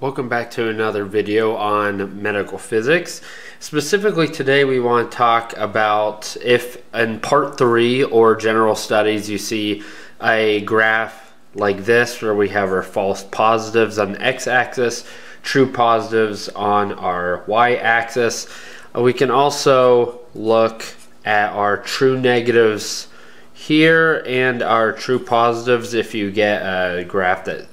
Welcome back to another video on medical physics. Specifically today we want to talk about if in part three or general studies you see a graph like this where we have our false positives on the x-axis, true positives on our y-axis. Uh, we can also look at our true negatives here and our true positives if you get a graph that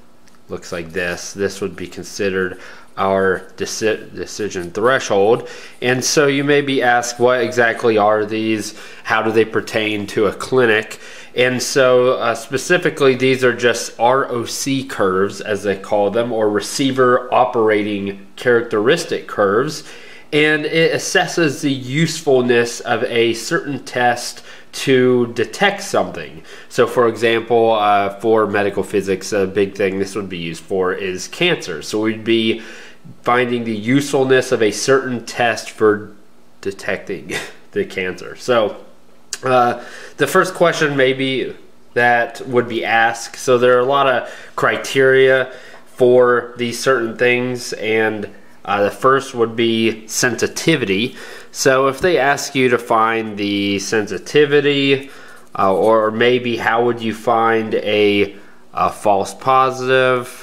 looks like this. This would be considered our deci decision threshold. And so you may be asked, what exactly are these? How do they pertain to a clinic? And so uh, specifically, these are just ROC curves, as they call them, or receiver operating characteristic curves. And it assesses the usefulness of a certain test to detect something. So, for example, uh, for medical physics, a big thing this would be used for is cancer. So, we'd be finding the usefulness of a certain test for detecting the cancer. So, uh, the first question maybe that would be asked. So, there are a lot of criteria for these certain things, and uh, the first would be sensitivity. So if they ask you to find the sensitivity, uh, or maybe how would you find a, a, false positive,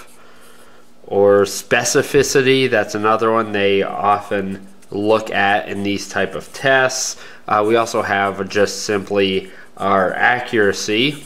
or specificity, that's another one they often look at in these type of tests. Uh, we also have just simply our accuracy.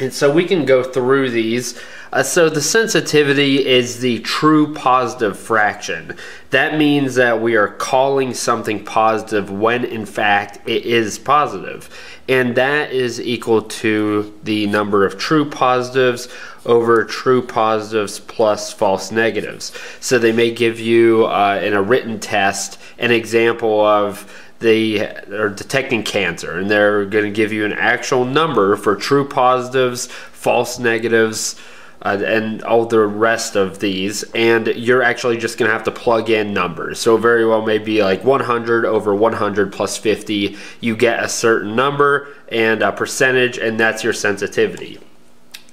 And so we can go through these. Uh, so the sensitivity is the true positive fraction. That means that we are calling something positive when in fact it is positive. And that is equal to the number of true positives over true positives plus false negatives. So they may give you uh, in a written test an example of they are detecting cancer and they're going to give you an actual number for true positives, false negatives, uh, and all the rest of these, and you're actually just going to have to plug in numbers. So very well maybe like 100 over 100 plus 50, you get a certain number and a percentage, and that's your sensitivity.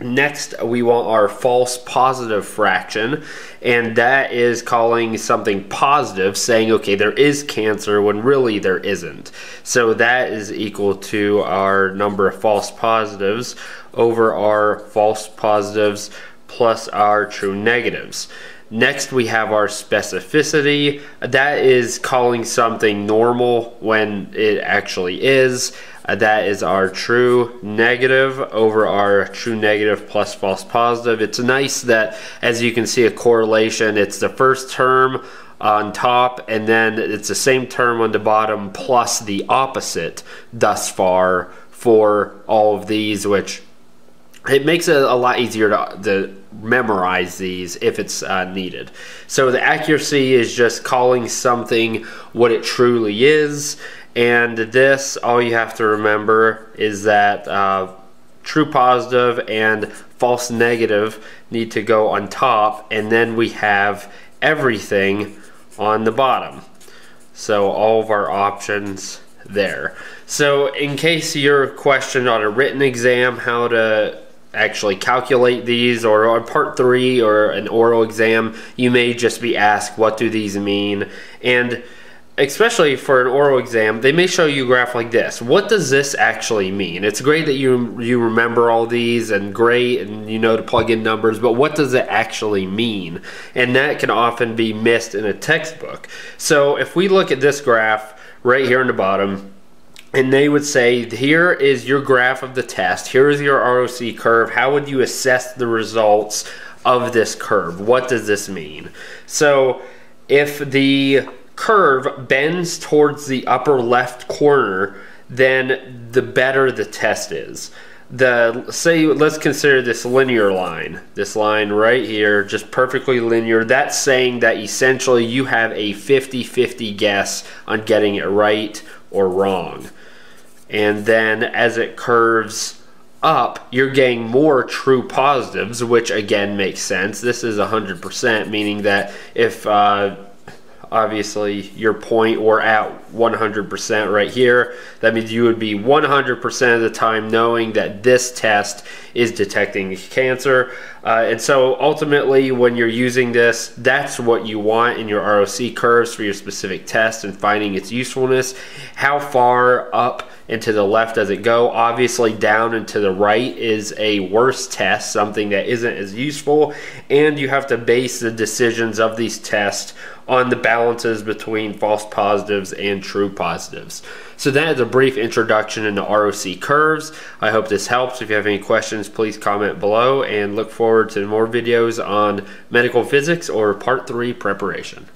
Next, we want our false positive fraction, and that is calling something positive, saying, okay, there is cancer when really there isn't. So that is equal to our number of false positives over our false positives plus our true negatives. Next, we have our specificity. That is calling something normal when it actually is. Uh, that is our true negative over our true negative plus false positive. It's nice that, as you can see, a correlation. It's the first term on top, and then it's the same term on the bottom plus the opposite thus far for all of these, which it makes it a lot easier to, to memorize these if it's uh, needed. So the accuracy is just calling something what it truly is. And this, all you have to remember is that uh, true positive and false negative need to go on top. And then we have everything on the bottom. So all of our options there. So in case you're questioned on a written exam how to actually calculate these or on part three or an oral exam you may just be asked what do these mean? And especially for an oral exam they may show you a graph like this. What does this actually mean? It's great that you you remember all these and great and you know to plug in numbers but what does it actually mean? And that can often be missed in a textbook. So if we look at this graph right here in the bottom and they would say, here is your graph of the test. Here is your ROC curve. How would you assess the results of this curve? What does this mean? So if the curve bends towards the upper left corner, then the better the test is. The say let's consider this linear line. This line right here, just perfectly linear. That's saying that essentially you have a 50-50 guess on getting it right or wrong and then as it curves up, you're getting more true positives, which again makes sense. This is 100%, meaning that if uh, obviously your point or at 100% right here. That means you would be 100% of the time knowing that this test is detecting cancer. Uh, and so ultimately, when you're using this, that's what you want in your ROC curves for your specific test and finding its usefulness. How far up and to the left does it go? Obviously, down and to the right is a worse test, something that isn't as useful. And you have to base the decisions of these tests on the balances between false positives and true positives. So that is a brief introduction into ROC curves. I hope this helps. If you have any questions, please comment below and look forward to more videos on medical physics or part three preparation.